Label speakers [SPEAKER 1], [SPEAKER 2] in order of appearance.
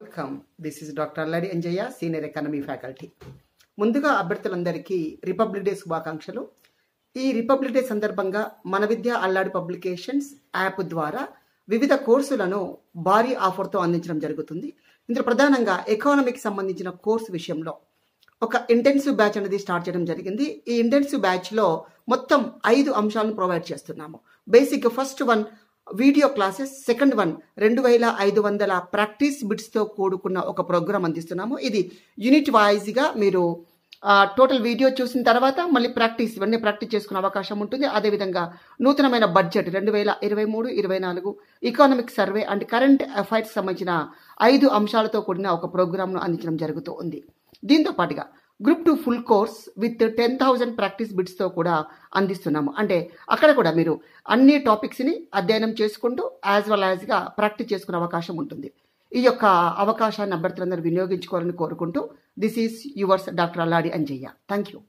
[SPEAKER 1] Welcome this is doctor Alladi Anjaiah senior economy faculty ముందుగా అభ్యర్థులందరికీ republic day శుభాకాంక్షలు. ఈ రిపబ్లిక్ డే సందర్భంగా మన విద్య అల్లాడి పబ్లికేషన్స్ యాప్ ద్వారా వివిధ కోర్సులను భారీ ఆఫర్తో అందించడం జరుగుతుంది. ఇందులో ప్రధానంగా ఎకానమీకి సంబంధించిన కోర్సు విషయంలో ఒక ఇంటెన్సివ్ బ్యాచ్ అనేది స్టార్ట్ చేయడం జరిగింది. ఈ ఇంటెన్సివ్ బ్యాచ్లో మొత్తం ఐదు అంశాలను ప్రొవైడ్ చేస్తున్నాము. Basic first one video classes second one. రెండు వేల ఐదు వందల ప్రాక్టీస్ బిట్స్తో కూడుకున్న ఒక ప్రోగ్రామ్ అందిస్తున్నాము. ఇది యూనిట్ వైజ్గా మీరు టోటల్ వీడియో చూసిన తర్వాత మళ్ళీ ప్రాక్టీస్ ఇవన్నీ ప్రాక్టీస్ చేసుకునే అవకాశం ఉంటుంది. అదేవిధంగా నూతనమైన బడ్జెట్ రెండు వేల ఇరవై మూడు ఇరవై నాలుగు economic survey and current affairs సంబంధించిన ఐదు అంశాలతో కూడిన ఒక ప్రోగ్రామ్ను అందించడం జరుగుతూ ఉంది. దీంతో పాటుగా group two full course with ten thousand practice బిట్స్తో కూడా అందిస్తున్నాము. అంటే అక్కడ కూడా మీరు అన్ని టాపిక్స్ని అధ్యయనం చేసుకుంటూ యాజ్ వెల్ యాజ్గా ప్రాక్టీస్ చేసుకునే అవకాశం ఉంటుంది. ఈ యొక్క అవకాశాన్ని అభ్యర్థులందరూ వినియోగించుకోవాలని కోరుకుంటూ this is yours doctor Alladi Anjaiah thank you